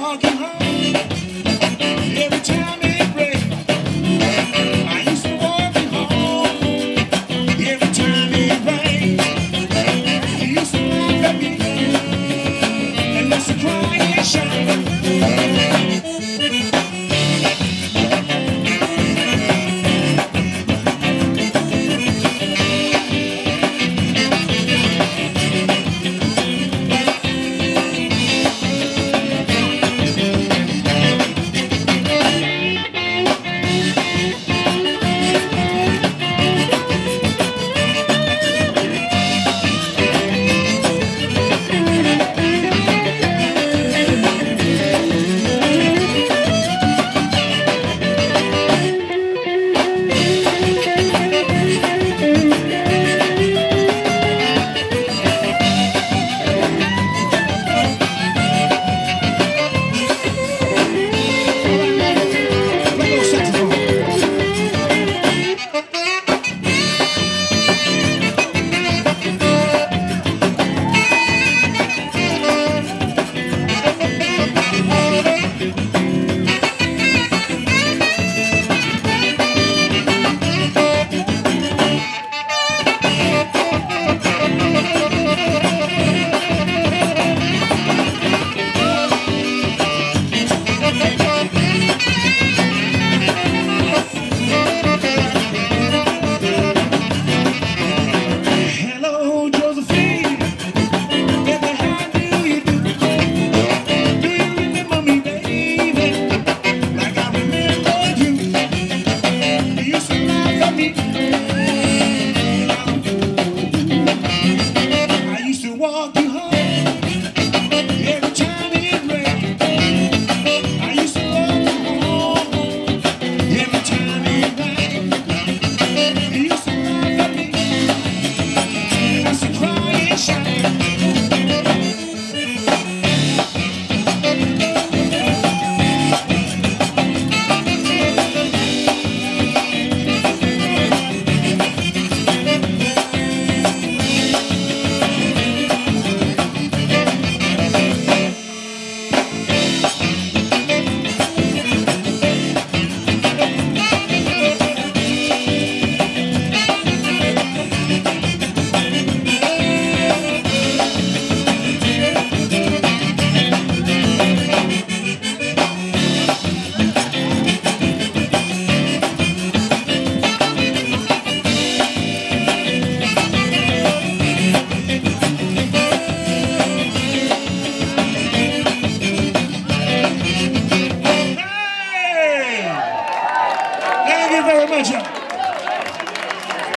walking home every time. Ele te